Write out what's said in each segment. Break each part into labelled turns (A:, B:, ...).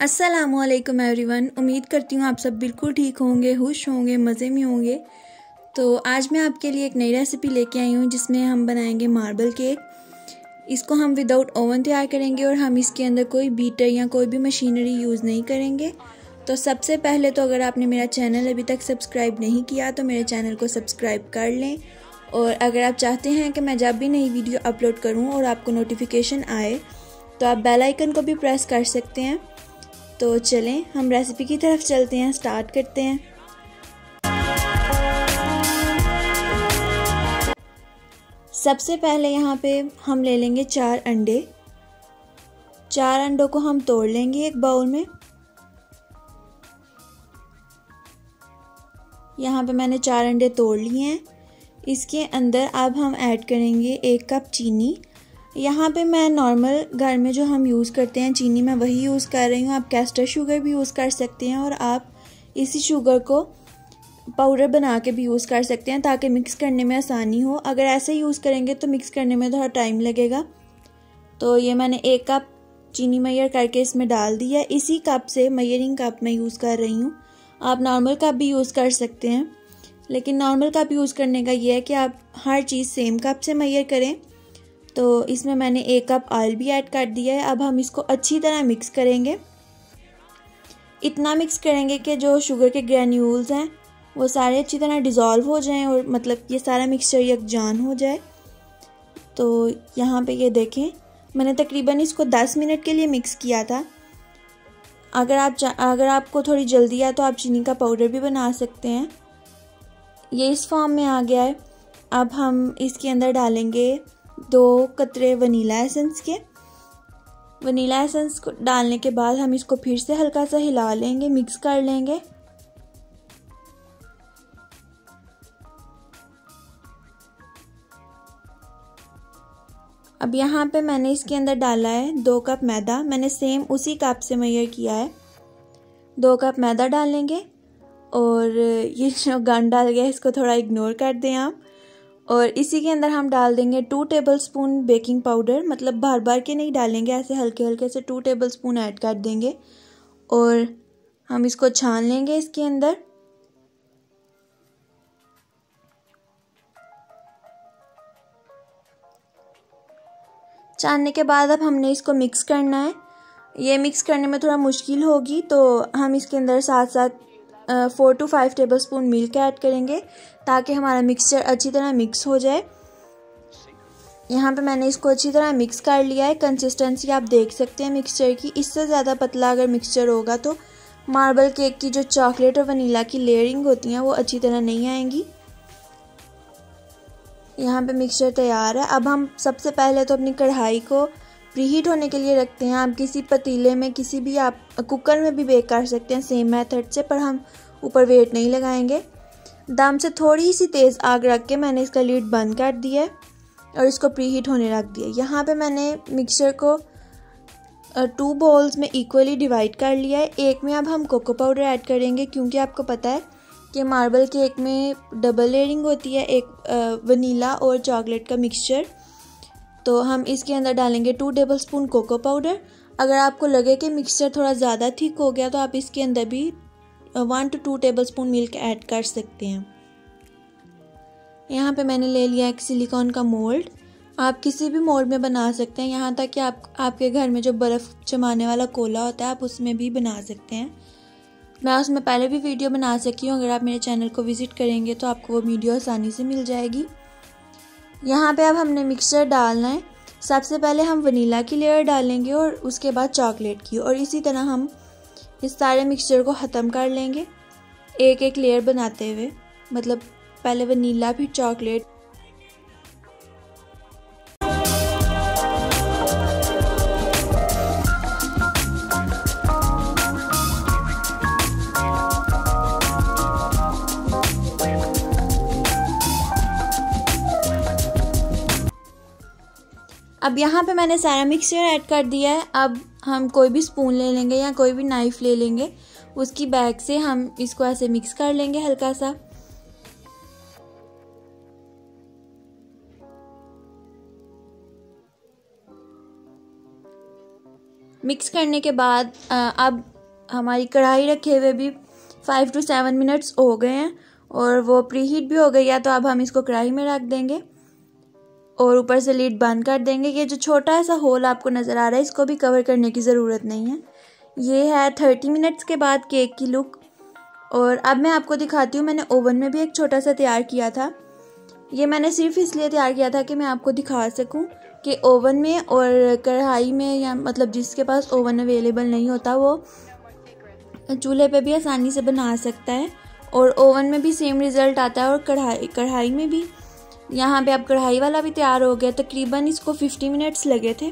A: असलकम एवरीवन उम्मीद करती हूँ आप सब बिल्कुल ठीक होंगे, खुश होंगे, मज़े में होंगे। तो आज मैं आपके लिए एक नई रेसिपी लेके आई हूँ, जिसमें हम बनाएँगे मार्बल केक इसको हम विदाउट ओवन तैयार करेंगे और हम इसके अंदर कोई बीटर या कोई भी मशीनरी यूज़ नहीं करेंगे। तो सबसे पहले तो अगर आपने मेरा चैनल अभी तक सब्सक्राइब नहीं किया तो मेरे चैनल को सब्सक्राइब कर लें। और अगर आप चाहते हैं कि मैं जब भी नई वीडियो अपलोड करूँ और आपको नोटिफिकेशन आए तो आप बेल आइकन को भी प्रेस कर सकते हैं। तो चलें, हम रेसिपी की तरफ़ चलते हैं स्टार्ट करते हैं। सबसे पहले यहाँ पे हम ले लेंगे चार अंडे। चार अंडों को हम तोड़ लेंगे एक बाउल में। यहाँ पे मैंने चार अंडे तोड़ लिए हैं। इसके अंदर अब हम ऐड करेंगे एक कप चीनी। यहाँ पे मैं नॉर्मल घर में जो हम यूज़ करते हैं, चीनी मैं वही यूज़ कर रही हूँ। आप कैस्टर शुगर भी यूज़ कर सकते हैं और आप इसी शुगर को पाउडर बना के भी यूज़ कर सकते हैं ताकि मिक्स करने में आसानी हो। अगर ऐसे यूज़ करेंगे तो मिक्स करने में थोड़ा टाइम लगेगा। तो ये मैंने एक कप चीनी मैयर करके इसमें डाल दिया इसी कप से मैयरिंग कप में यूज़ कर रही हूँ। आप नॉर्मल कप भी यूज़ कर सकते हैं। लेकिन नॉर्मल कप यूज़ करने का ये है कि आप हर चीज़ सेम कप से मैयर करें। तो इसमें मैंने एक कप ऑयल भी ऐड कर दिया है। अब हम इसको अच्छी तरह मिक्स करेंगे। इतना मिक्स करेंगे कि जो शुगर के ग्रैन्यूल्स हैं, वो सारे अच्छी तरह डिज़ोल्व हो जाएँ और मतलब ये सारा मिक्सचर यकजान हो जाए। तो यहाँ पे ये देखें, मैंने तकरीबन इसको 10 मिनट के लिए मिक्स किया था। अगर आप अगर आपको थोड़ी जल्दी है तो आप चीनी का पाउडर भी बना सकते हैं। ये इस फॉर्म में आ गया है। अब हम इसके अंदर डालेंगे दो कतरे वनीला एसेंस के। वनीला एसेंस को डालने के बाद हम इसको फिर से हल्का सा हिला लेंगे, मिक्स कर लेंगे। अब यहाँ पे मैंने इसके अंदर डाला है दो कप मैदा। मैंने सेम उसी कप से मैयर किया है। दो कप मैदा डालेंगे और ये जो गन डाल गया इसको थोड़ा इग्नोर कर दें आप। और इसी के अंदर हम डाल देंगे two tablespoon baking powder मतलब बार बार के नहीं डालेंगे, ऐसे हल्के हल्के से टू टेबल स्पून ऐड कर देंगे। और हम इसको छान लेंगे इसके अंदर। छानने के बाद अब हमने इसको मिक्स करना है। ये मिक्स करने में थोड़ा मुश्किल होगी तो हम इसके अंदर साथ साथ four two five tablespoon milk add करेंगे ताकि हमारा मिक्सचर अच्छी तरह मिक्स हो जाए। यहाँ पे मैंने इसको अच्छी तरह मिक्स कर लिया है। कंसिस्टेंसी आप देख सकते हैं मिक्सचर की। इससे ज़्यादा पतला अगर मिक्सचर होगा तो मार्बल केक की जो चॉकलेट और वनीला की लेयरिंग होती हैं, वो अच्छी तरह नहीं आएँगी। यहाँ पे मिक्सचर तैयार है। अब हम सबसे पहले तो अपनी कढ़ाई को प्रीहीट होने के लिए रखते हैं। आप किसी पतीले में, किसी भी आप, कुकर में भी बेक कर सकते हैं। सेम मेथड से, पर हम ऊपर वेट नहीं लगाएँगे। दम से थोड़ी सी तेज़ आग रख के मैंने इसका लीड बंद कर दिया और इसको प्रीहीट होने रख दिया यहाँ पे मैंने मिक्सचर को टू बॉल्स में इक्वली डिवाइड कर लिया है। एक में अब हम कोको पाउडर ऐड करेंगे, क्योंकि आपको पता है कि मार्बल केक में डबल लेयरिंग होती है। एक वनीला और चॉकलेट का मिक्सचर तो हम इसके अंदर डालेंगे two tablespoon cocoa powder अगर आपको लगे कि मिक्सचर थोड़ा ज़्यादा थिक हो गया तो आप इसके अंदर भी one two two tablespoon milk add कर सकते हैं। यहाँ पे मैंने ले लिया एक सिलिकॉन का मोल्ड आप किसी भी मोल्ड में बना सकते हैं। यहाँ तक कि आप, आपके घर में जो बर्फ़ जमाने वाला कोला होता है, आप उसमें भी बना सकते हैं। मैं उसमें पहले भी वीडियो बना सकी हूँ। अगर आप मेरे चैनल को विज़िट करेंगे तो आपको वो वीडियो आसानी से मिल जाएगी। यहाँ पे अब हमने मिक्सचर डालना है। सबसे पहले हम वनीला की लेयर डालेंगे और उसके बाद चॉकलेट की। और इसी तरह हम इस सारे मिक्सचर को ख़त्म कर लेंगे। एक एक लेयर बनाते हुए। मतलब पहले वनीला फिर चॉकलेट अब यहाँ पे मैंने सारा मिक्सचर ऐड कर दिया है। अब हम कोई भी स्पून ले लेंगे या कोई भी नाइफ़ ले लेंगे। उसकी बैग से हम इसको ऐसे मिक्स कर लेंगे हल्का सा मिक्स करने के बाद अब हमारी कढ़ाई रखे हुए भी फाइव टू सेवन मिनट्स हो गए हैं और वो प्री हीट भी हो गई है तो अब हम इसको कढ़ाई में रख देंगे। और ऊपर से लीड बंद कर देंगे। ये जो छोटा सा होल आपको नज़र आ रहा है, इसको भी कवर करने की ज़रूरत नहीं है। ये है थर्टी मिनट्स के बाद केक की लुक और अब मैं आपको दिखाती हूँ, मैंने ओवन में भी एक छोटा सा तैयार किया था। ये मैंने सिर्फ़ इसलिए तैयार किया था कि मैं आपको दिखा सकूँ कि ओवन में और कढ़ाई में या मतलब जिसके पास ओवन अवेलेबल नहीं होता, वो चूल्हे पे भी आसानी से बना सकता है। और ओवन में भी सेम रिज़ल्ट आता है और कढ़ाई कढ़ाई में भी। यहाँ पे अब कढ़ाई वाला भी तैयार हो गया। तकरीबन इसको 50 मिनट्स लगे थे।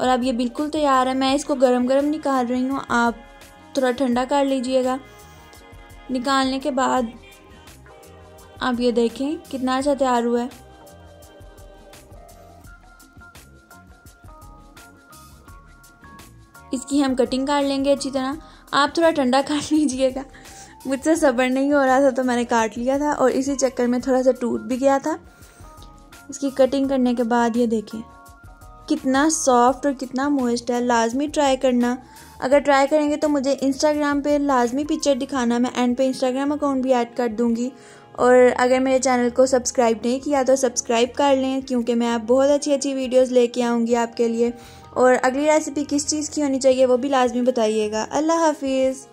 A: और अब ये बिल्कुल तैयार है। मैं इसको गरम गरम निकाल रही हूँ। आप थोड़ा ठंडा कर लीजिएगा। निकालने के बाद आप ये देखें कितना अच्छा तैयार हुआ है। इसकी हम कटिंग कर लेंगे अच्छी तरह। आप थोड़ा ठंडा काट लीजिएगा। मुझसे सब्र नहीं हो रहा था तो मैंने काट लिया था। और इसी चक्कर में थोड़ा सा टूट भी गया था। इसकी कटिंग करने के बाद ये देखें। कितना सॉफ्ट और कितना मोइस्ट है, लाजमी ट्राई करना। अगर ट्राई करेंगे तो मुझे इंस्टाग्राम पे लाजमी पिक्चर दिखाना, मैं एंड पे इंस्टाग्राम अकाउंट भी ऐड कर दूँगी। और अगर मेरे चैनल को सब्सक्राइब नहीं किया तो सब्सक्राइब कर लें, क्योंकि मैं आप बहुत अच्छी अच्छी वीडियोस लेके आऊँगी आपके लिए। और अगली रेसिपी किस चीज़ की होनी चाहिए वो भी लाजमी बताइएगा। अल्लाह हाफिज़।